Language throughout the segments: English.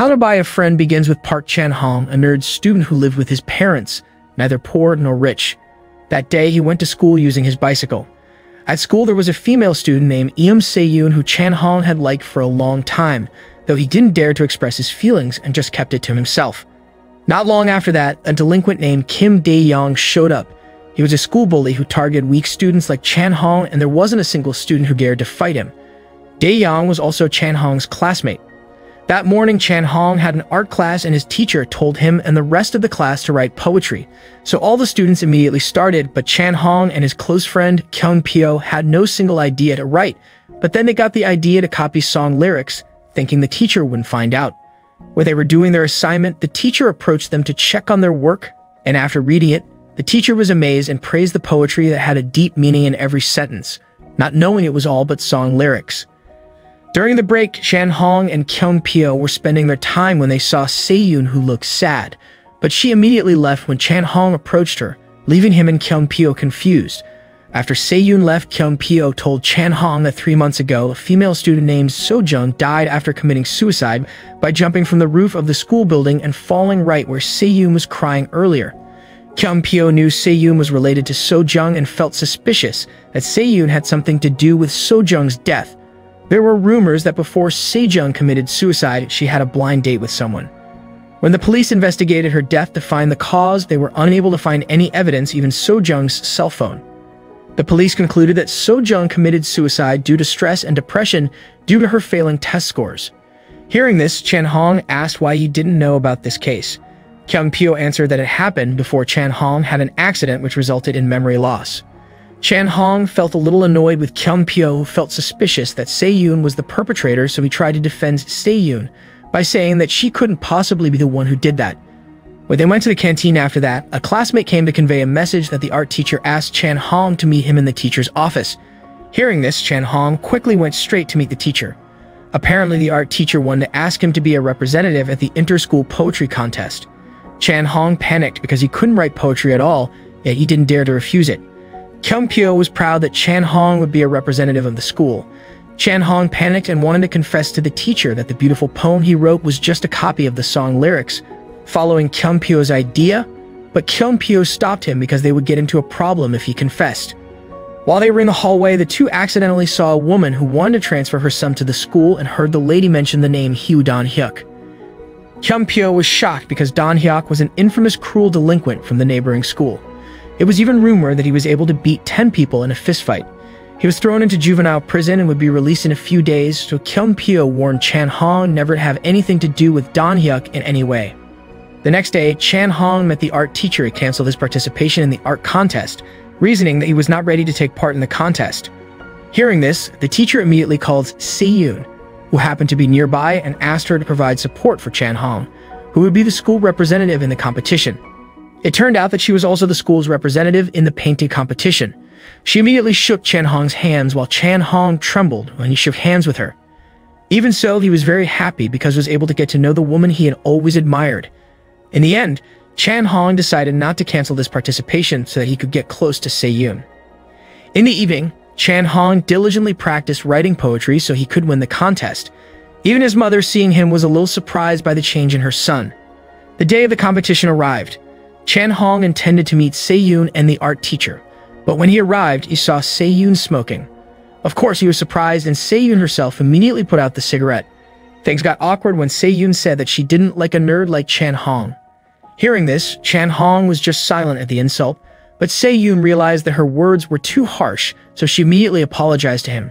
How to Buy a Friend begins with Park Chan-hong, a nerd student who lived with his parents, neither poor nor rich. That day, he went to school using his bicycle. At school, there was a female student named Eum Se-yoon who Chan-hong had liked for a long time, though he didn't dare to express his feelings and just kept it to himself. Not long after that, a delinquent named Kim Dae-young showed up. He was a school bully who targeted weak students like Chan-hong, and there wasn't a single student who dared to fight him. Dae-young was also Chan-hong's classmate. That morning, Chan Hong had an art class and his teacher told him and the rest of the class to write poetry. So all the students immediately started, but Chan Hong and his close friend Kyung Pyo had no single idea to write. But then they got the idea to copy song lyrics, thinking the teacher wouldn't find out. When they were doing their assignment, the teacher approached them to check on their work, and after reading it, the teacher was amazed and praised the poetry that had a deep meaning in every sentence, not knowing it was all but song lyrics. During the break, Chan Hong and Kyung Pyo were spending their time when they saw Yoon, who looked sad, but she immediately left when Chan Hong approached her, leaving him and Kyung Pyo confused. After Yoon left, Kyung Pyo told Chan Hong that three months ago, a female student named Sojung died after committing suicide by jumping from the roof of the school building and falling right where Yoon was crying earlier. Kyung Pyo knew Yoon was related to Sojung and felt suspicious that Yoon had something to do with Sojung's death, there were rumors that before Sojung committed suicide, she had a blind date with someone. When the police investigated her death to find the cause, they were unable to find any evidence, even Sojung's cell phone. The police concluded that Sojung committed suicide due to stress and depression due to her failing test scores. Hearing this, Chan Hong asked why he didn't know about this case. Kyung Pyo answered that it happened before Chan Hong had an accident which resulted in memory loss. Chan Hong felt a little annoyed with Kyung Pyo, who felt suspicious that Se-yoon was the perpetrator, so he tried to defend Se-yoon by saying that she couldn't possibly be the one who did that. When they went to the canteen after that, a classmate came to convey a message that the art teacher asked Chan Hong to meet him in the teacher's office. Hearing this, Chan Hong quickly went straight to meet the teacher. Apparently, the art teacher wanted to ask him to be a representative at the inter-school poetry contest. Chan Hong panicked because he couldn't write poetry at all, yet he didn't dare to refuse it. Kyung Pyo was proud that Chan Hong would be a representative of the school. Chan Hong panicked and wanted to confess to the teacher that the beautiful poem he wrote was just a copy of the song lyrics, following Kyung Pyo's idea, but Kyung Pyo stopped him because they would get into a problem if he confessed. While they were in the hallway, the two accidentally saw a woman who wanted to transfer her son to the school and heard the lady mention the name Heo Don Hyuk. Kyung Pyo was shocked because Don Hyuk was an infamous cruel delinquent from the neighboring school. It was even rumored that he was able to beat 10 people in a fistfight. He was thrown into juvenile prison and would be released in a few days, so Kyung Pyo warned Chan Hong never to have anything to do with Don Hyuk in any way. The next day, Chan Hong met the art teacher and canceled his participation in the art contest, reasoning that he was not ready to take part in the contest. Hearing this, the teacher immediately called Se-yoon, who happened to be nearby, and asked her to provide support for Chan Hong, who would be the school representative in the competition. It turned out that she was also the school's representative in the painting competition. She immediately shook Chan Hong's hands while Chan Hong trembled when he shook hands with her. Even so, he was very happy because he was able to get to know the woman he had always admired. In the end, Chan Hong decided not to cancel this participation so that he could get close to Se-yoon. In the evening, Chan Hong diligently practiced writing poetry so he could win the contest. Even his mother, seeing him, was a little surprised by the change in her son. The day of the competition arrived. Chan Hong intended to meet Se-yoon and the art teacher, but when he arrived, he saw Se-yoon smoking. Of course, he was surprised, and Se-yoon herself immediately put out the cigarette. Things got awkward when Se-yoon said that she didn't like a nerd like Chan Hong. Hearing this, Chan Hong was just silent at the insult, but Se-yoon realized that her words were too harsh, so she immediately apologized to him.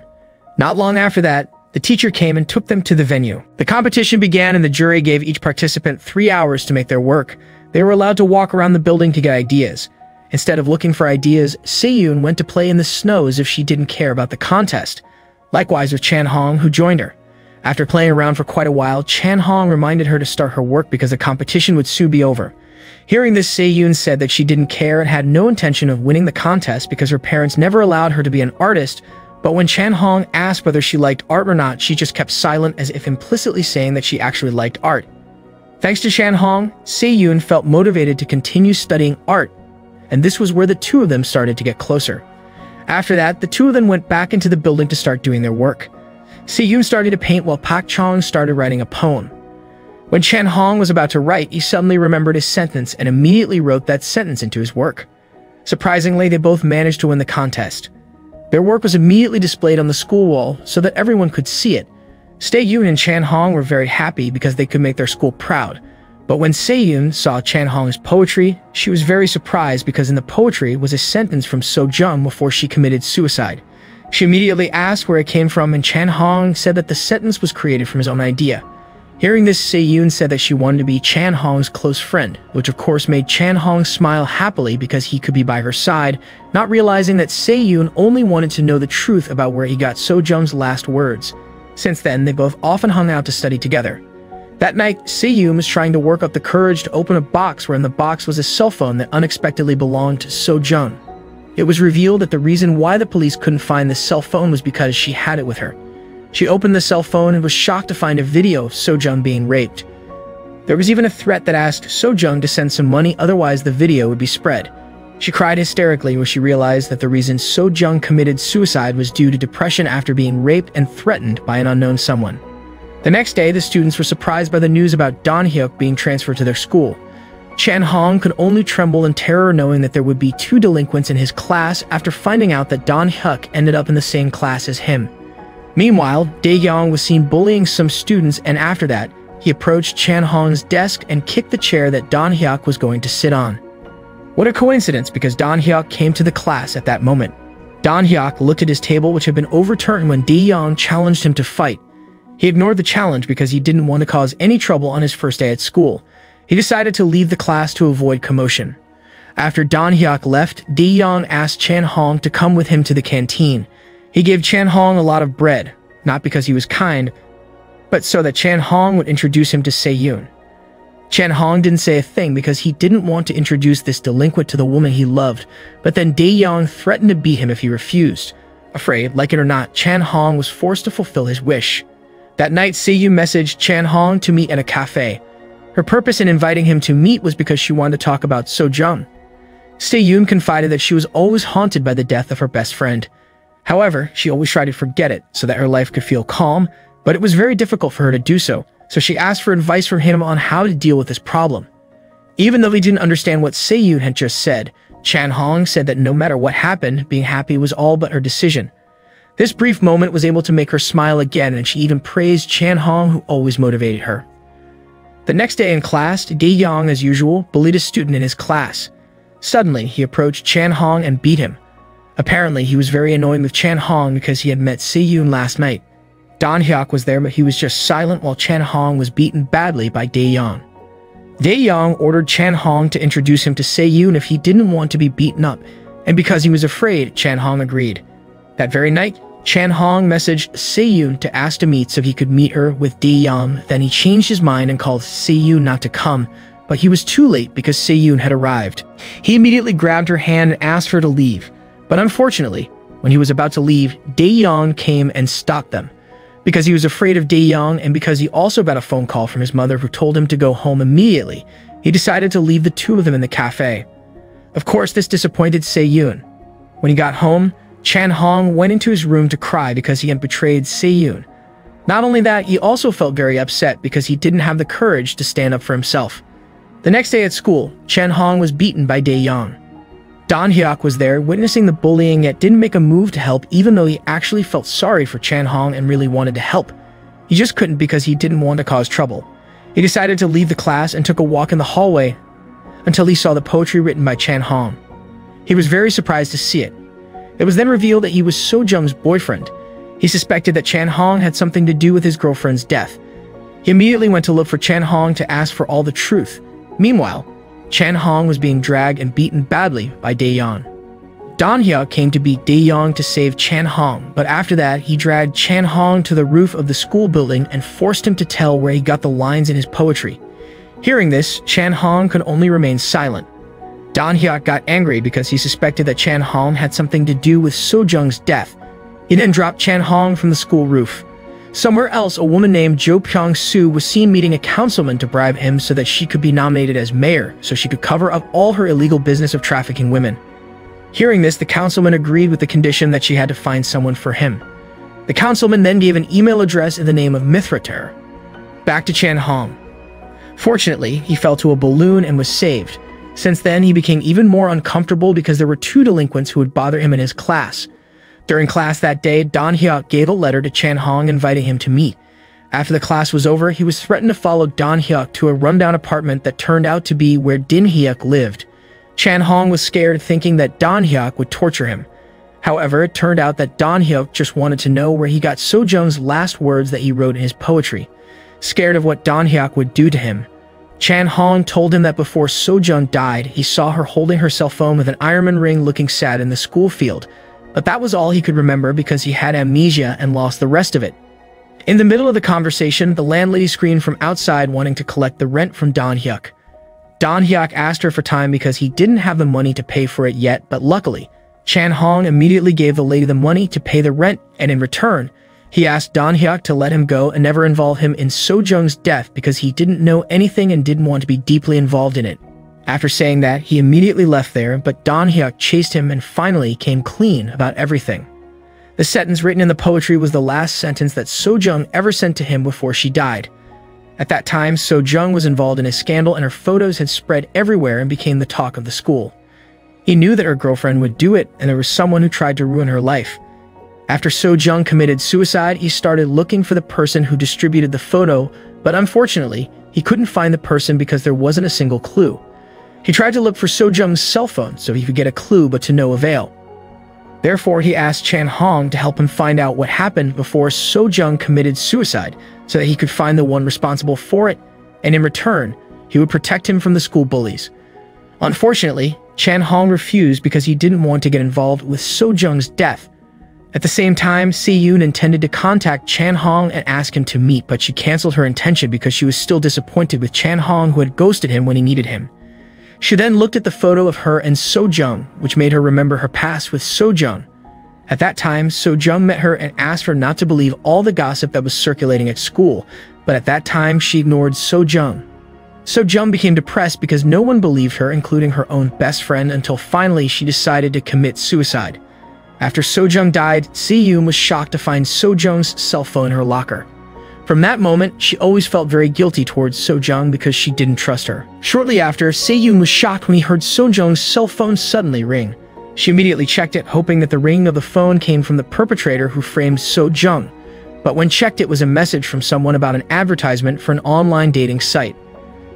Not long after that, the teacher came and took them to the venue. The competition began and the jury gave each participant three hours to make their work. They were allowed to walk around the building to get ideas. Instead of looking for ideas, Se-yoon went to play in the snow as if she didn't care about the contest. Likewise with Chan Hong, who joined her. After playing around for quite a while, Chan Hong reminded her to start her work because the competition would soon be over. Hearing this, Se-yoon said that she didn't care and had no intention of winning the contest because her parents never allowed her to be an artist, but when Chan Hong asked whether she liked art or not, she just kept silent as if implicitly saying that she actually liked art. Thanks to Chan Hong, Se-yoon felt motivated to continue studying art, and this was where the two of them started to get closer. After that, the two of them went back into the building to start doing their work. Se-yoon started to paint while Pak Chong started writing a poem. When Chan Hong was about to write, he suddenly remembered his sentence and immediately wrote that sentence into his work. Surprisingly, they both managed to win the contest. Their work was immediately displayed on the school wall so that everyone could see it. Se-yoon and Chan Hong were very happy because they could make their school proud. But when Se-yoon saw Chan Hong's poetry, she was very surprised because in the poetry was a sentence from So-jung before she committed suicide. She immediately asked where it came from and Chan Hong said that the sentence was created from his own idea. Hearing this, Se-yoon said that she wanted to be Chan Hong's close friend, which of course made Chan Hong smile happily because he could be by her side, not realizing that Se-yoon only wanted to know the truth about where he got So-jung's last words. Since then, they both often hung out to study together. That night, Se-yoon was trying to work up the courage to open a box where in the box was a cell phone that unexpectedly belonged to So-jung. It was revealed that the reason why the police couldn't find the cell phone was because she had it with her. She opened the cell phone and was shocked to find a video of So-jung being raped. There was even a threat that asked So-jung to send some money otherwise the video would be spread. She cried hysterically when she realized that the reason So-jung committed suicide was due to depression after being raped and threatened by an unknown someone. The next day, the students were surprised by the news about Don Hyuk being transferred to their school. Chan Hong could only tremble in terror knowing that there would be two delinquents in his class after finding out that Don Hyuk ended up in the same class as him. Meanwhile, Dae-young was seen bullying some students and after that, he approached Chan Hong's desk and kicked the chair that Don Hyuk was going to sit on. What a coincidence because Don Hyuk came to the class at that moment. Don Hyuk looked at his table which had been overturned when Dae-young challenged him to fight. He ignored the challenge because he didn't want to cause any trouble on his first day at school. He decided to leave the class to avoid commotion. After Don Hyuk left, Dae-young asked Chan Hong to come with him to the canteen. He gave Chan Hong a lot of bread, not because he was kind, but so that Chan Hong would introduce him to Se-yoon. Chan Hong didn't say a thing because he didn't want to introduce this delinquent to the woman he loved, but then Dae-young threatened to beat him if he refused. Afraid, like it or not, Chan Hong was forced to fulfill his wish. That night, Se-yoon messaged Chan Hong to meet at a cafe. Her purpose in inviting him to meet was because she wanted to talk about So-jung. Se-yoon confided that she was always haunted by the death of her best friend. However, she always tried to forget it so that her life could feel calm, but it was very difficult for her to do so, so she asked for advice from him on how to deal with this problem. Even though he didn't understand what Se-yoon had just said, Chan Hong said that no matter what happened, being happy was all but her decision. This brief moment was able to make her smile again and she even praised Chan Hong who always motivated her. The next day in class, Dae-young, as usual, bullied a student in his class. Suddenly, he approached Chan Hong and beat him. Apparently, he was very annoyed with Chan Hong because he had met Se-yoon last night. Don Hyuk was there, but he was just silent while Chan Hong was beaten badly by Dae-young. Dae-young ordered Chan Hong to introduce him to Se-yoon if he didn't want to be beaten up, and because he was afraid, Chan Hong agreed. That very night, Chan Hong messaged Se-yoon to ask to meet so he could meet her with Dae-young, then he changed his mind and called Se-yoon not to come, but he was too late because Se-yoon had arrived. He immediately grabbed her hand and asked her to leave, but unfortunately, when he was about to leave, Dae-young came and stopped them. Because he was afraid of Dae-young and because he also got a phone call from his mother who told him to go home immediately, he decided to leave the two of them in the cafe. Of course, this disappointed Se-yoon. When he got home, Chan Hong went into his room to cry because he had betrayed Se-yoon. Not only that, he also felt very upset because he didn't have the courage to stand up for himself. The next day at school, Chan Hong was beaten by Dae-young. Don Hyuk was there, witnessing the bullying yet didn't make a move to help even though he actually felt sorry for Chan Hong and really wanted to help. He just couldn't because he didn't want to cause trouble. He decided to leave the class and took a walk in the hallway until he saw the poetry written by Chan Hong. He was very surprised to see it, it was then revealed that he was So Sojung's boyfriend. He suspected that Chan Hong had something to do with his girlfriend's death. He immediately went to look for Chan Hong to ask for all the truth. Meanwhile, Chan Hong was being dragged and beaten badly by Dae-young. Don Hyuk came to beat Dae-young to save Chan Hong, but after that, he dragged Chan Hong to the roof of the school building and forced him to tell where he got the lines in his poetry. Hearing this, Chan Hong could only remain silent. Don Hyuk got angry because he suspected that Chan Hong had something to do with Sojung's death. He then dropped Chan Hong from the school roof. Somewhere else, a woman named Jo Pyong-soo was seen meeting a councilman to bribe him so that she could be nominated as mayor so she could cover up all her illegal business of trafficking women. Hearing this, the councilman agreed with the condition that she had to find someone for him. The councilman then gave an email address in the name of Mithrater. Back to Chan Hong. Fortunately, he fell to a balloon and was saved. Since then, he became even more uncomfortable because there were two delinquents who would bother him in his class. During class that day, Don Hyuk gave a letter to Chan Hong inviting him to meet. After the class was over, he was threatened to follow Don Hyuk to a rundown apartment that turned out to be where Don Hyuk lived. Chan Hong was scared thinking that Don Hyuk would torture him. However, it turned out that Don Hyuk just wanted to know where he got So Jung's last words that he wrote in his poetry. Scared of what Don Hyuk would do to him, Chan Hong told him that before So Jung died, he saw her holding her cell phone with an Ironman ring looking sad in the school field, but that was all he could remember because he had amnesia and lost the rest of it. In the middle of the conversation, the landlady screamed from outside wanting to collect the rent from Don Hyuk. Don Hyuk asked her for time because he didn't have the money to pay for it yet, but luckily, Chan Hong immediately gave the lady the money to pay the rent, and in return, he asked Don Hyuk to let him go and never involve him in So Jung's death because he didn't know anything and didn't want to be deeply involved in it. After saying that, he immediately left there, but Don Hyuk chased him and finally came clean about everything. The sentence written in the poetry was the last sentence that So Jung ever sent to him before she died. At that time, So Jung was involved in a scandal and her photos had spread everywhere and became the talk of the school. He knew that her girlfriend would do it and there was someone who tried to ruin her life. After So Jung committed suicide, he started looking for the person who distributed the photo, but unfortunately, he couldn't find the person because there wasn't a single clue. He tried to look for So Jung's cell phone so he could get a clue, but to no avail. Therefore, he asked Chan Hong to help him find out what happened before So Jung committed suicide so that he could find the one responsible for it, and in return, he would protect him from the school bullies. Unfortunately, Chan Hong refused because he didn't want to get involved with So Jung's death, at the same time, Si Yoon intended to contact Chan Hong and ask him to meet, but she canceled her intention because she was still disappointed with Chan Hong who had ghosted him when he needed him. She then looked at the photo of her and So Jung, which made her remember her past with So Jung. At that time, So Jung met her and asked her not to believe all the gossip that was circulating at school, but at that time she ignored So Jung. So Jung became depressed because no one believed her, including her own best friend, until finally she decided to commit suicide. After Sojung died, Si-yoon was shocked to find Sojung's cell phone in her locker. From that moment, she always felt very guilty towards Sojung because she didn't trust her. Shortly after, Seyun was shocked when he heard Sojung's cell phone suddenly ring. She immediately checked it, hoping that the ringing of the phone came from the perpetrator who framed Sojung. But when checked, it was a message from someone about an advertisement for an online dating site.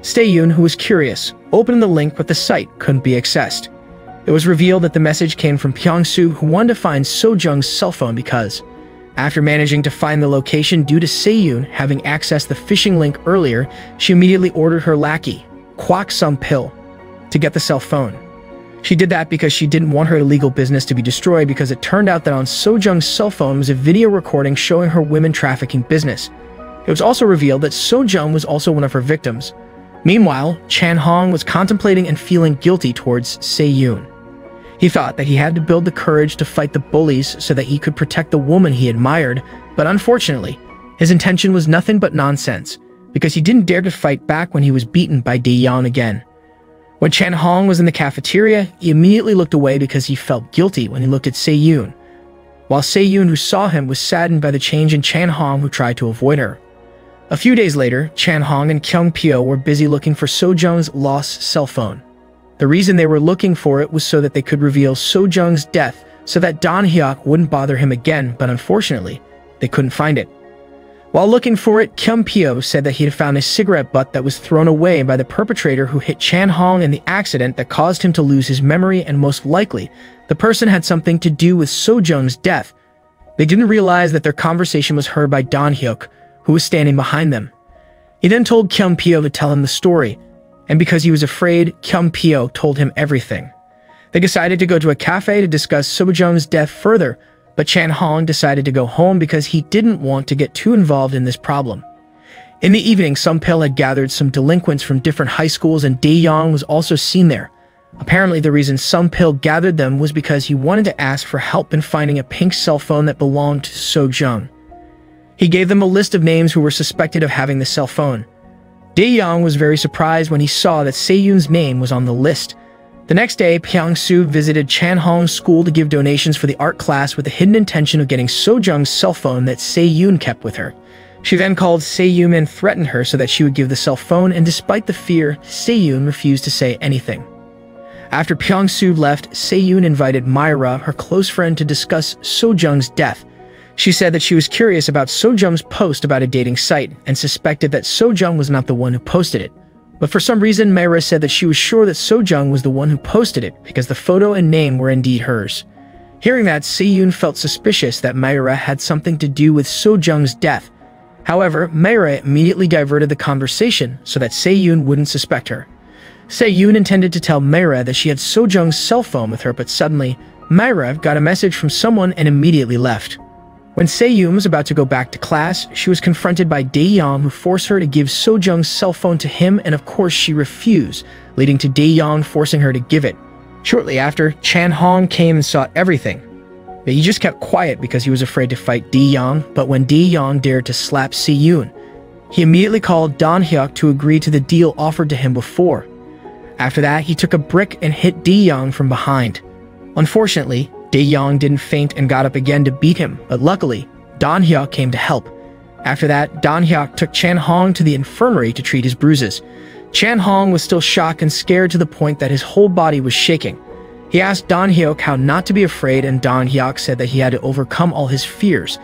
Seyun, who was curious, opened the link but the site couldn't be accessed. It was revealed that the message came from Pyongsu, who wanted to find Sojung's cell phone because, after managing to find the location due to Seyun having accessed the phishing link earlier, she immediately ordered her lackey, Kwak Sung Pil, to get the cell phone. She did that because she didn't want her illegal business to be destroyed because it turned out that on Sojung's cell phone was a video recording showing her women trafficking business. It was also revealed that Sojung was also one of her victims. Meanwhile, Chan Hong was contemplating and feeling guilty towards Seyun. He thought that he had to build the courage to fight the bullies so that he could protect the woman he admired, but unfortunately, his intention was nothing but nonsense, because he didn't dare to fight back when he was beaten by Dae-young again. When Chan Hong was in the cafeteria, he immediately looked away because he felt guilty when he looked at Se Yoon, while Se Yoon, who saw him, was saddened by the change in Chan Hong, who tried to avoid her. A few days later, Chan Hong and Kyung Pyo were busy looking for So Jung's lost cell phone. The reason they were looking for it was so that they could reveal Sojung's death so that Don Hyuk wouldn't bother him again, but unfortunately, they couldn't find it. While looking for it, Kyung Pyo said that he had found a cigarette butt that was thrown away by the perpetrator who hit Chan Hong in the accident that caused him to lose his memory and most likely, the person had something to do with Sojung's death. They didn't realize that their conversation was heard by Don Hyuk, who was standing behind them. He then told Kyung Pyo to tell him the story, and because he was afraid, Kyung Pyo told him everything. They decided to go to a cafe to discuss Sobojung's death further, but Chan Hong decided to go home because he didn't want to get too involved in this problem. In the evening, Pil had gathered some delinquents from different high schools and Dae Young was also seen there. Apparently, the reason Pil gathered them was because he wanted to ask for help in finding a pink cell phone that belonged to Sojung. He gave them a list of names who were suspected of having the cell phone. Dae was very surprised when he saw that Seyun's name was on the list. The next day, Pyong-soo visited Chan Hong's school to give donations for the art class with the hidden intention of getting Sojung's cell phone that Seyun kept with her. She then called Seyun and threatened her so that she would give the cell phone, and despite the fear, Seyun refused to say anything. After Pyong-soo left, Seyun invited Myra, her close friend, to discuss Sojung's death. She said that she was curious about Sojung's post about a dating site and suspected that Sojung was not the one who posted it. But for some reason, Myra said that she was sure that Sojung was the one who posted it because the photo and name were indeed hers. Hearing that, Seyun felt suspicious that Myra had something to do with Sojung's death. However, Myra immediately diverted the conversation so that Seyun wouldn't suspect her. Seyun intended to tell Myra that she had Sojung's cell phone with her, but suddenly, Myra got a message from someone and immediately left. When Seyun was about to go back to class, she was confronted by Dae-young who forced her to give Sojung's cell phone to him and of course she refused, leading to Dae-young forcing her to give it. Shortly after, Chan Hong came and saw everything. But he just kept quiet because he was afraid to fight Dae-young, but when Dae-young dared to slap Seyun, he immediately called Don Hyuk to agree to the deal offered to him before. After that, he took a brick and hit Dae-young from behind. Unfortunately, Dae-young didn't faint and got up again to beat him, but luckily, Don Hyuk came to help. After that, Don Hyuk took Chan Hong to the infirmary to treat his bruises. Chan Hong was still shocked and scared to the point that his whole body was shaking. He asked Don Hyuk how not to be afraid and Don Hyuk said that he had to overcome all his fears.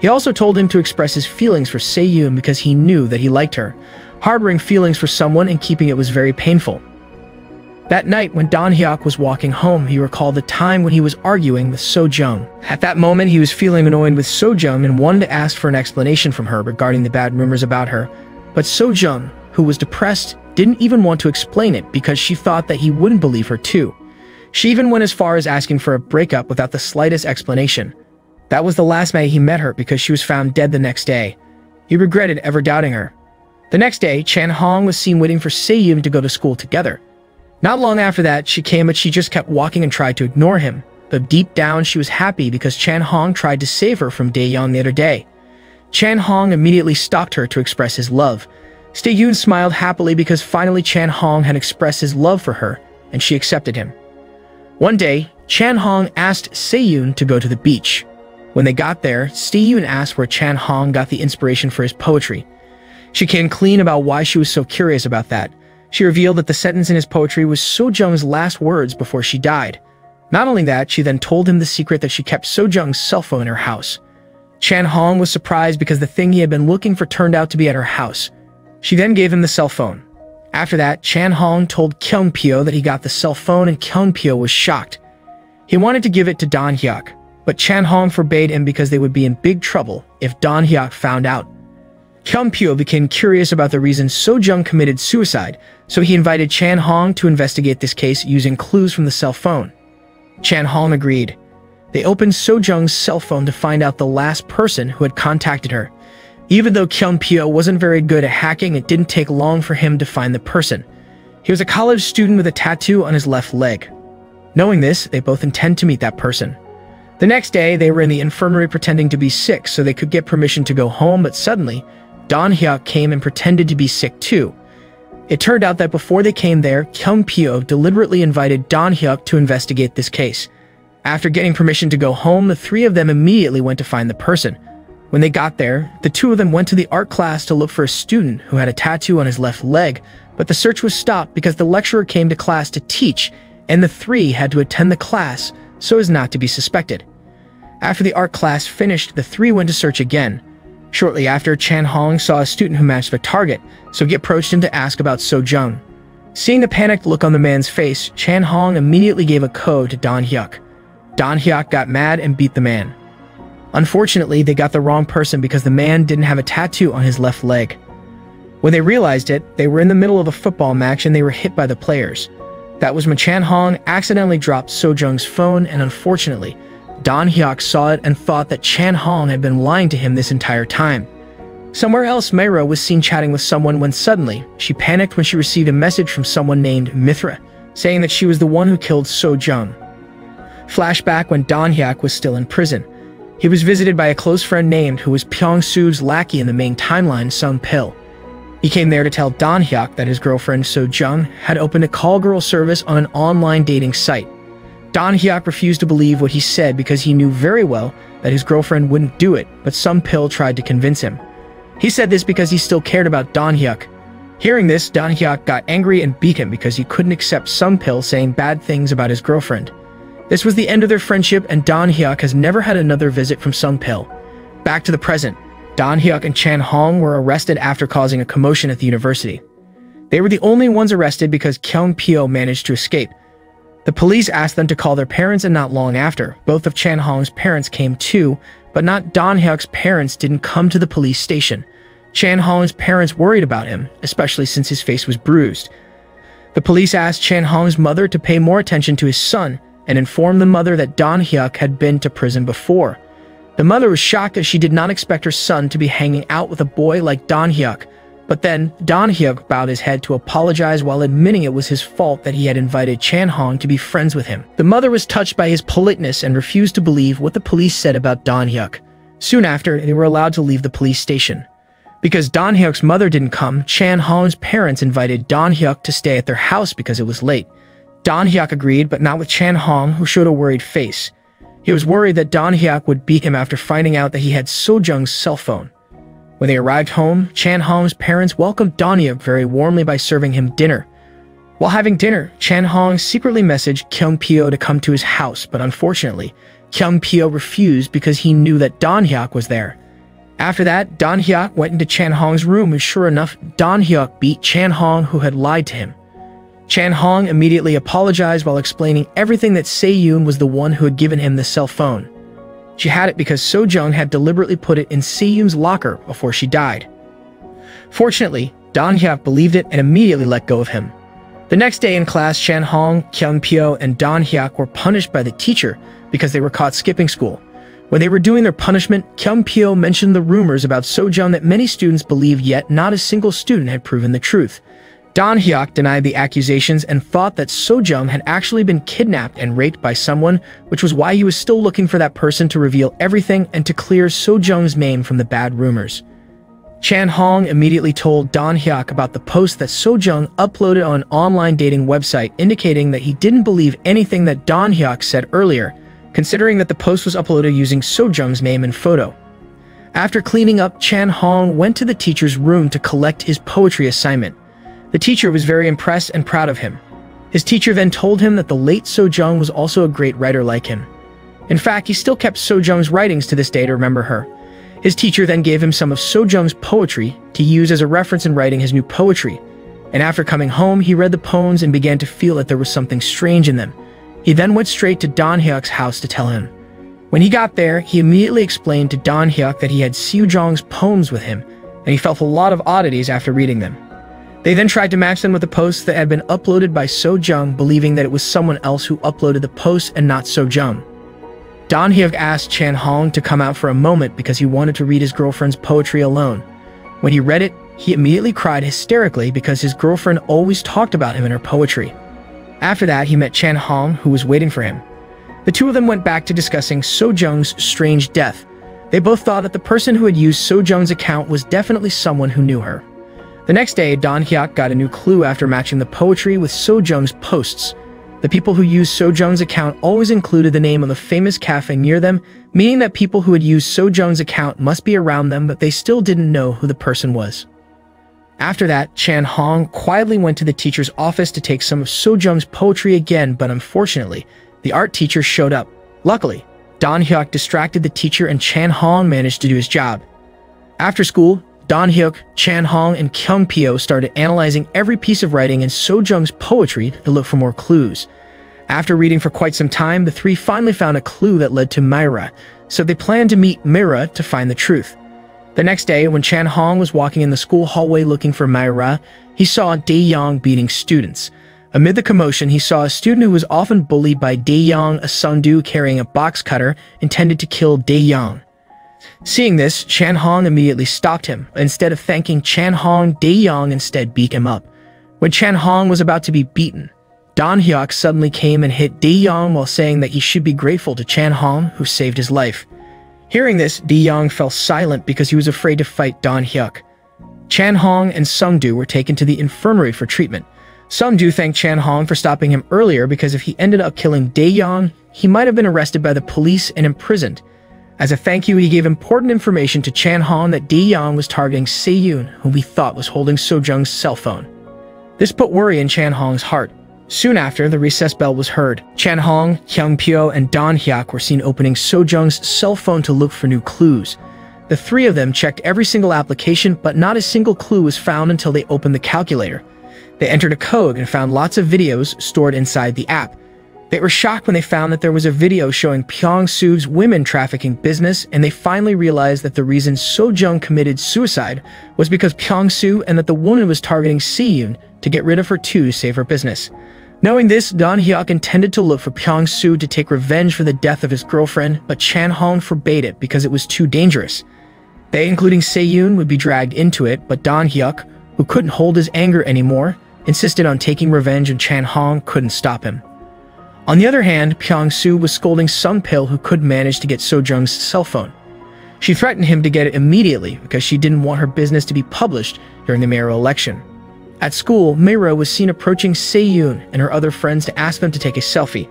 He also told him to express his feelings for Seyun because he knew that he liked her. Harboring feelings for someone and keeping it was very painful. That night, when Don Hyuk was walking home, he recalled the time when he was arguing with Sojung. At that moment, he was feeling annoyed with Sojung and wanted to ask for an explanation from her regarding the bad rumors about her. But Sojung, who was depressed, didn't even want to explain it because she thought that he wouldn't believe her too. She even went as far as asking for a breakup without the slightest explanation. That was the last night he met her because she was found dead the next day. He regretted ever doubting her. The next day, Chan Hong was seen waiting for Seyun to go to school together. Not long after that, she came but she just kept walking and tried to ignore him. But deep down, she was happy because Chan Hong tried to save her from Dae-young the other day. Chan Hong immediately stopped her to express his love. Seyun smiled happily because finally Chan Hong had expressed his love for her, and she accepted him. One day, Chan Hong asked Seyun to go to the beach. When they got there, Seyun asked where Chan Hong got the inspiration for his poetry. She came clean about why she was so curious about that, she revealed that the sentence in his poetry was Sojung's last words before she died. Not only that, she then told him the secret that she kept Sojung's cell phone in her house. Chan Hong was surprised because the thing he had been looking for turned out to be at her house. She then gave him the cell phone. After that, Chan Hong told Kyung Pyo that he got the cell phone and Kyung Pyo was shocked. He wanted to give it to Don Hyuk, but Chan Hong forbade him because they would be in big trouble if Don Hyuk found out. Pyo became curious about the reason Sojung committed suicide, so he invited Chan Hong to investigate this case using clues from the cell phone. Chan Hong agreed. They opened Sojung's cell phone to find out the last person who had contacted her. Even though Pyo wasn't very good at hacking, it didn't take long for him to find the person. He was a college student with a tattoo on his left leg. Knowing this, they both intend to meet that person. The next day, they were in the infirmary pretending to be sick so they could get permission to go home, but suddenly, Don Hyuk came and pretended to be sick too. It turned out that before they came there, Kyung Pyo deliberately invited Don Hyuk to investigate this case. After getting permission to go home, the three of them immediately went to find the person. When they got there, the two of them went to the art class to look for a student who had a tattoo on his left leg, but the search was stopped because the lecturer came to class to teach, and the three had to attend the class so as not to be suspected. After the art class finished, the three went to search again. Shortly after, Chan Hong saw a student who matched the target, so he approached him to ask about Sojung. Seeing the panicked look on the man's face, Chan Hong immediately gave a code to Don Hyuk. Don Hyuk got mad and beat the man. Unfortunately, they got the wrong person because the man didn't have a tattoo on his left leg. When they realized it, they were in the middle of a football match and they were hit by the players. That was when Chan Hong accidentally dropped Sojung's phone and unfortunately, Don Hyuk saw it and thought that Chan Hong had been lying to him this entire time. Somewhere else, Mayra was seen chatting with someone when suddenly, she panicked when she received a message from someone named Mithra, saying that she was the one who killed So Jung. Flashback when Don Hyuk was still in prison. He was visited by a close friend named who was Pyong-soo's lackey in the main timeline, Sung Pil. He came there to tell Don Hyuk that his girlfriend So Jung had opened a call girl service on an online dating site Don Hyuk refused to believe what he said because he knew very well that his girlfriend wouldn't do it, but Sung Pil tried to convince him. He said this because he still cared about Don Hyuk. Hearing this, Don Hyuk got angry and beat him because he couldn't accept Sung Pil saying bad things about his girlfriend. This was the end of their friendship and Don Hyuk has never had another visit from Sung Pil. Back to the present, Don Hyuk and Chan Hong were arrested after causing a commotion at the university. They were the only ones arrested because Kyung Pyo managed to escape. The police asked them to call their parents and not long after, both of Chan Hong's parents came too, but not Don Hyuk's parents didn't come to the police station. Chan Hong's parents worried about him, especially since his face was bruised. The police asked Chan Hong's mother to pay more attention to his son and informed the mother that Don Hyuk had been to prison before. The mother was shocked as she did not expect her son to be hanging out with a boy like Don Hyuk, but then Don Hyuk bowed his head to apologize while admitting it was his fault that he had invited Chan Hong to be friends with him. The mother was touched by his politeness and refused to believe what the police said about Don Hyuk. Soon after, they were allowed to leave the police station. Because Don Hyuk's mother didn't come, Chan Hong's parents invited Don Hyuk to stay at their house because it was late. Don Hyuk agreed, but not with Chan Hong, who showed a worried face. He was worried that Don Hyuk would beat him after finding out that he had Sojung's cell phone. When they arrived home, Chan Hong's parents welcomed Don Hyuk very warmly by serving him dinner. While having dinner, Chan Hong secretly messaged Kyung Pyo to come to his house, but unfortunately, Kyung Pyo refused because he knew that Don Hyuk was there. After that, Don Hyuk went into Chan Hong's room and sure enough, Don Hyuk beat Chan Hong who had lied to him. Chan Hong immediately apologized while explaining everything that Se Yoon was the one who had given him the cell phone. She had it because So Jung had deliberately put it in Yoon's locker before she died. Fortunately, Don Hyuk believed it and immediately let go of him. The next day in class, Chan Hong, Kyung Pyo, and Don Hyuk were punished by the teacher because they were caught skipping school. When they were doing their punishment, Kyung Pyo mentioned the rumors about Sojung that many students believed yet not a single student had proven the truth. Don Hyuk denied the accusations and thought that Sojung had actually been kidnapped and raped by someone, which was why he was still looking for that person to reveal everything and to clear Sojung's name from the bad rumors. Chan Hong immediately told Don Hyuk about the post that Sojung uploaded on an online dating website indicating that he didn't believe anything that Don Hyuk said earlier considering that the post was uploaded using Sojung's name and photo. After cleaning up, Chan Hong went to the teacher's room to collect his poetry assignment. The teacher was very impressed and proud of him. His teacher then told him that the late Sojung was also a great writer like him. In fact, he still kept Sojung's writings to this day to remember her. His teacher then gave him some of Sojung's poetry to use as a reference in writing his new poetry. And after coming home, he read the poems and began to feel that there was something strange in them. He then went straight to Don Hyuk's house to tell him. When he got there, he immediately explained to Don Hyuk that he had Jong's poems with him, and he felt a lot of oddities after reading them. They then tried to match them with the posts that had been uploaded by Sojung, believing that it was someone else who uploaded the post and not Sojung. Don Hyuk asked Chan Hong to come out for a moment because he wanted to read his girlfriend's poetry alone. When he read it, he immediately cried hysterically because his girlfriend always talked about him in her poetry. After that, he met Chan Hong, who was waiting for him. The two of them went back to discussing Sojung's strange death. They both thought that the person who had used Sojung's account was definitely someone who knew her. The next day, Don Hyuk got a new clue after matching the poetry with Sojung's posts. The people who used Sojung's account always included the name of the famous cafe near them, meaning that people who had used Sojung's account must be around them, but they still didn't know who the person was. After that, Chan Hong quietly went to the teacher's office to take some of Sojung's poetry again, but unfortunately, the art teacher showed up. Luckily, Don Hyuk distracted the teacher and Chan Hong managed to do his job. After school, Don Hyuk, Chan Hong, and Kyung Pyo started analyzing every piece of writing in Sojung's poetry to look for more clues. After reading for quite some time, the three finally found a clue that led to Myra, so they planned to meet Myra to find the truth. The next day, when Chan Hong was walking in the school hallway looking for Myra, he saw Dae Young beating students. Amid the commotion, he saw a student who was often bullied by Dae Young, a Sungdu carrying a box cutter intended to kill Dae Young. Seeing this, Chan Hong immediately stopped him. Instead of thanking Chan Hong, Dae Young instead beat him up. When Chan Hong was about to be beaten, Don Hyuk suddenly came and hit Dae Young while saying that he should be grateful to Chan Hong, who saved his life. Hearing this, Dae Young fell silent because he was afraid to fight Don Hyuk. Chan Hong and Sung Du were taken to the infirmary for treatment. Sung Du thanked Chan Hong for stopping him earlier because if he ended up killing Dae Young, he might have been arrested by the police and imprisoned. As a thank you, he gave important information to Chan Hong that Dae-young was targeting Se Yoon, whom he thought was holding So Jung's cell phone. This put worry in Chan Hong's heart. Soon after, the recess bell was heard. Chan Hong, Kyung Pyo, and Don Hyuk were seen opening So Jung's cell phone to look for new clues. The three of them checked every single application, but not a single clue was found until they opened the calculator. They entered a code and found lots of videos stored inside the app. They were shocked when they found that there was a video showing Pyong-soo's women trafficking business, and they finally realized that the reason Sojung committed suicide was because Pyong-soo and that the woman was targeting Si-yoon to get rid of her too to save her business. Knowing this, Don Hyuk intended to look for Pyong-soo to take revenge for the death of his girlfriend, but Chan Hong forbade it because it was too dangerous. They, including Se-yoon, would be dragged into it, but Don Hyuk, who couldn't hold his anger anymore, insisted on taking revenge and Chan Hong couldn't stop him. On the other hand, Pyong-soo was scolding Sung Pil who could manage to get Sojung's cell phone. She threatened him to get it immediately because she didn't want her business to be published during the mayoral election. At school, Meira was seen approaching Se-yoon and her other friends to ask them to take a selfie.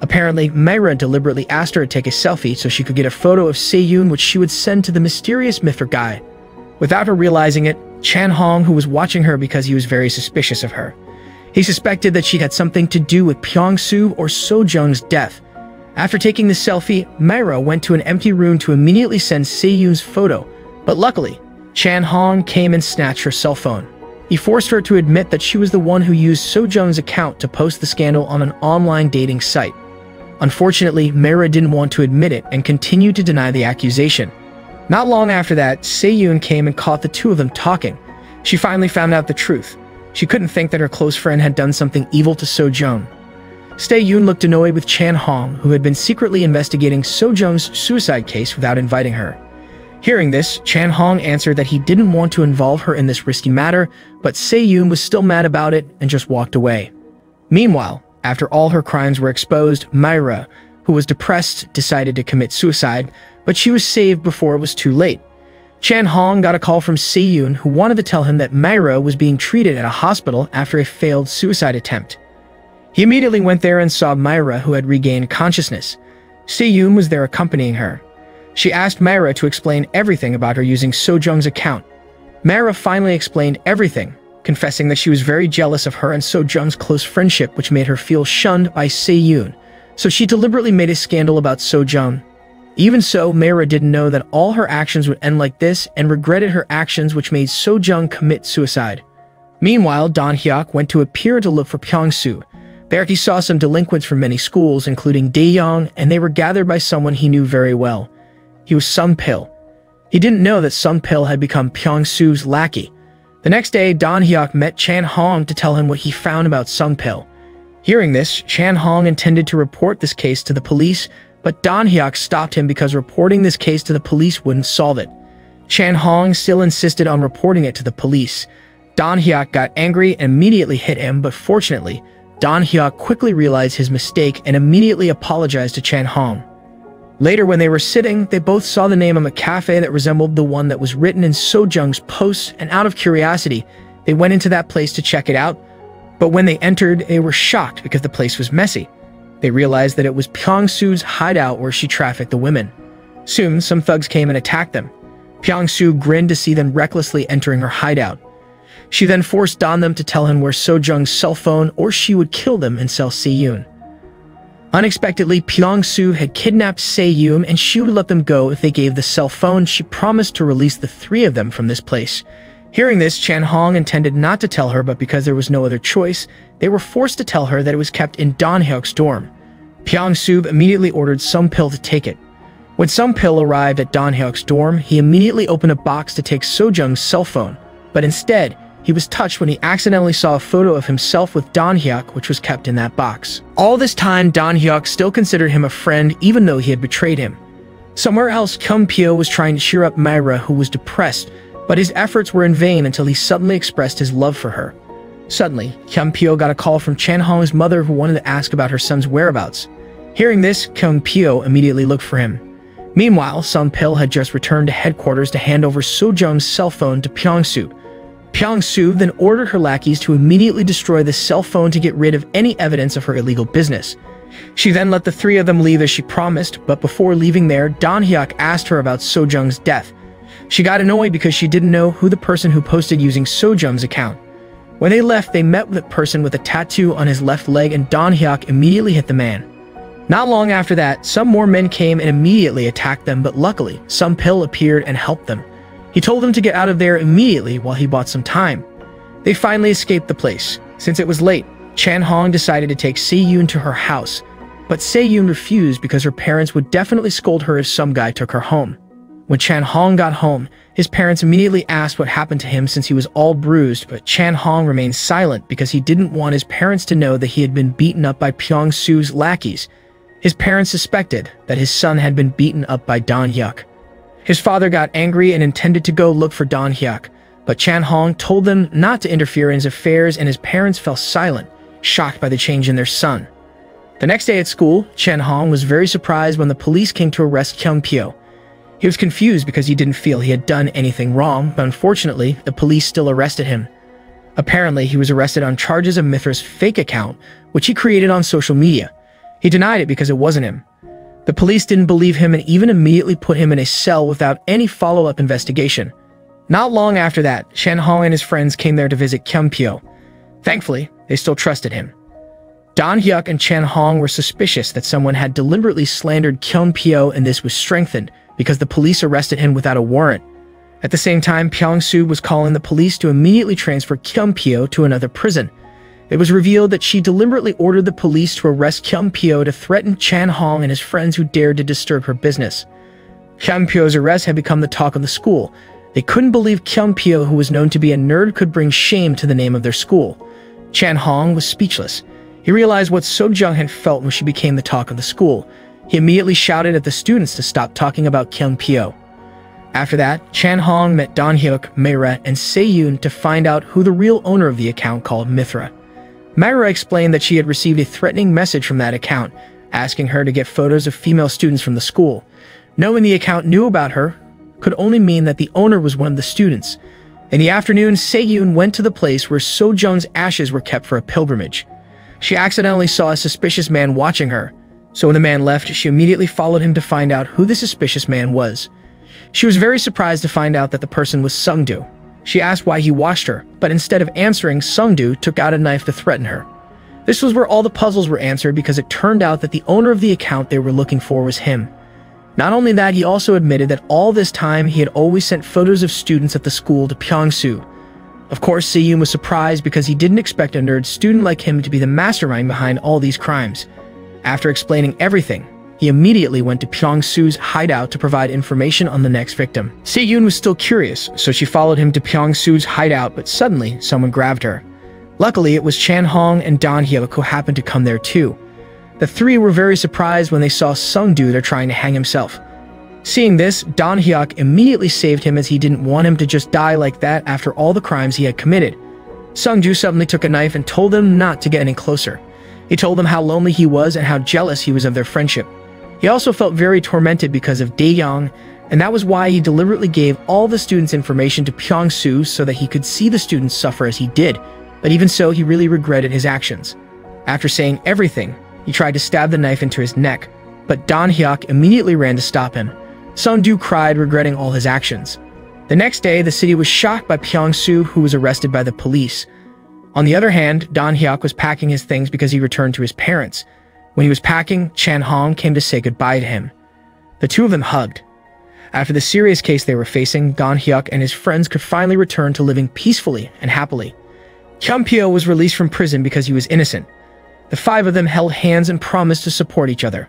Apparently, Meira deliberately asked her to take a selfie so she could get a photo of Se-yoon which she would send to the mysterious Mithra guy. Without her realizing it, Chan Hong, who was watching her because he was very suspicious of her. He suspected that she had something to do with Pyong-soo or Sojung's death. After taking the selfie, Meira went to an empty room to immediately send Se-yoon's photo, but luckily, Chan Hong came and snatched her cell phone. He forced her to admit that she was the one who used Sojung's account to post the scandal on an online dating site. Unfortunately, Meira didn't want to admit it and continued to deny the accusation. Not long after that, Se-yoon came and caught the two of them talking. She finally found out the truth. She couldn't think that her close friend had done something evil to Sojung. Se-yoon looked annoyed with Chan Hong, who had been secretly investigating Sojung's suicide case without inviting her. Hearing this, Chan Hong answered that he didn't want to involve her in this risky matter, but Se-yoon was still mad about it and just walked away. Meanwhile, after all her crimes were exposed, Myra, who was depressed, decided to commit suicide, but she was saved before it was too late. Chan Hong got a call from Se-yoon who wanted to tell him that Meira was being treated at a hospital after a failed suicide attempt. He immediately went there and saw Myra who had regained consciousness. Se-yoon was there accompanying her. She asked Myra to explain everything about her using Sojung's account. Myra finally explained everything, confessing that she was very jealous of her and Sojung's close friendship which made her feel shunned by Se-yoon, so she deliberately made a scandal about Sojung even so, Meira didn't know that all her actions would end like this and regretted her actions which made Sojung commit suicide. Meanwhile, Don Hyuk went to a to look for Pyong-soo. There he saw some delinquents from many schools, including Dae-young, and they were gathered by someone he knew very well. He was Sung Pil. He didn't know that Sung Pil had become Pyong-soo's lackey. The next day, Don Hyuk met Chan Hong to tell him what he found about Sung Pil. Hearing this, Chan Hong intended to report this case to the police, but Don Hyuk stopped him because reporting this case to the police wouldn't solve it. Chan Hong still insisted on reporting it to the police. Don Hyuk got angry and immediately hit him, but fortunately, Don Hyuk quickly realized his mistake and immediately apologized to Chan Hong. Later, when they were sitting, they both saw the name of a cafe that resembled the one that was written in Sojung's post, and out of curiosity, they went into that place to check it out. But when they entered, they were shocked because the place was messy. They realized that it was Pyong-soo's hideout where she trafficked the women. Soon, some thugs came and attacked them. Pyong-soo grinned to see them recklessly entering her hideout. She then forced Don them to tell him where Sojung's cell phone or she would kill them and sell Se-yoon. Unexpectedly, Pyong-soo had kidnapped Se-yoon and she would let them go if they gave the cell phone. She promised to release the three of them from this place. Hearing this, Chan Hong intended not to tell her, but because there was no other choice, they were forced to tell her that it was kept in Don Hyuk's dorm. Pyong-soo immediately ordered Sung Pil to take it. When Sung Pil arrived at Don Hyuk's dorm, he immediately opened a box to take Sojung's cell phone, but instead, he was touched when he accidentally saw a photo of himself with Don Hyuk, which was kept in that box. All this time, Don Hyuk still considered him a friend even though he had betrayed him. Somewhere else, Kyung Pyo was trying to cheer up Myra, who was depressed but his efforts were in vain until he suddenly expressed his love for her. Suddenly, Kyung Pyo got a call from Chan Hong's mother who wanted to ask about her son's whereabouts. Hearing this, Kyung Pyo immediately looked for him. Meanwhile, Sung Pil had just returned to headquarters to hand over Sojung's cell phone to Pyong-soo. Pyong-soo then ordered her lackeys to immediately destroy the cell phone to get rid of any evidence of her illegal business. She then let the three of them leave as she promised, but before leaving there, Don Hyuk asked her about Sojung's death. She got annoyed because she didn't know who the person who posted using Sojung's account. When they left, they met with a person with a tattoo on his left leg and Don Hyuk immediately hit the man. Not long after that, some more men came and immediately attacked them, but luckily, Sung Pil appeared and helped them. He told them to get out of there immediately while he bought some time. They finally escaped the place. Since it was late, Chan Hong decided to take Se Yoon to her house, but Se Yoon refused because her parents would definitely scold her if some guy took her home. When Chan Hong got home, his parents immediately asked what happened to him since he was all bruised, but Chan Hong remained silent because he didn't want his parents to know that he had been beaten up by Pyong Su's lackeys. His parents suspected that his son had been beaten up by Don Hyuk. His father got angry and intended to go look for Don Hyuk, but Chan Hong told them not to interfere in his affairs and his parents fell silent, shocked by the change in their son. The next day at school, Chan Hong was very surprised when the police came to arrest Kyung Pyo. He was confused because he didn't feel he had done anything wrong, but unfortunately, the police still arrested him. Apparently, he was arrested on charges of Mithra's fake account, which he created on social media. He denied it because it wasn't him. The police didn't believe him and even immediately put him in a cell without any follow-up investigation. Not long after that, Chan Hong and his friends came there to visit Pyo. Thankfully, they still trusted him. Don Hyuk and Chan Hong were suspicious that someone had deliberately slandered Pyo and this was strengthened because the police arrested him without a warrant. At the same time, Pyong-soo was calling the police to immediately transfer Pyo to another prison. It was revealed that she deliberately ordered the police to arrest Kyung Pyo to threaten Chan Hong and his friends who dared to disturb her business. Kyung Pyo's arrest had become the talk of the school. They couldn't believe Kyung Pyo, who was known to be a nerd, could bring shame to the name of their school. Chan Hong was speechless. He realized what Sojung had felt when she became the talk of the school. He immediately shouted at the students to stop talking about Kyung Pyo. After that, Chan Hong met Don Hyuk, Mayra, and Se Yoon to find out who the real owner of the account called Mithra. Myra explained that she had received a threatening message from that account, asking her to get photos of female students from the school. Knowing the account knew about her could only mean that the owner was one of the students. In the afternoon, Seyun went to the place where Sojung's ashes were kept for a pilgrimage. She accidentally saw a suspicious man watching her, so when the man left, she immediately followed him to find out who the suspicious man was. She was very surprised to find out that the person was Sungdu, she asked why he watched her, but instead of answering, Sungdu took out a knife to threaten her. This was where all the puzzles were answered because it turned out that the owner of the account they were looking for was him. Not only that, he also admitted that all this time he had always sent photos of students at the school to Pyongsu. Of course, Seyun was surprised because he didn't expect a nerd student like him to be the mastermind behind all these crimes. After explaining everything, he immediately went to Pyong-su's hideout to provide information on the next victim. Se-yoon was still curious, so she followed him to Pyong-su's hideout, but suddenly, someone grabbed her. Luckily, it was Chan Hong and Don Hyuk who happened to come there too. The three were very surprised when they saw Sung-do there trying to hang himself. Seeing this, Don Hyuk immediately saved him as he didn't want him to just die like that after all the crimes he had committed. Sung-ju suddenly took a knife and told them not to get any closer. He told them how lonely he was and how jealous he was of their friendship. He also felt very tormented because of Dae-young, and that was why he deliberately gave all the students information to Pyong-su so that he could see the students suffer as he did, but even so, he really regretted his actions. After saying everything, he tried to stab the knife into his neck, but Don Hyuk immediately ran to stop him. Sung-du cried, regretting all his actions. The next day, the city was shocked by Pyong-su, who was arrested by the police. On the other hand, Don Hyuk was packing his things because he returned to his parents, when he was packing, Chan Hong came to say goodbye to him. The two of them hugged. After the serious case they were facing, Don Hyuk and his friends could finally return to living peacefully and happily. Kyung Pyo was released from prison because he was innocent. The five of them held hands and promised to support each other.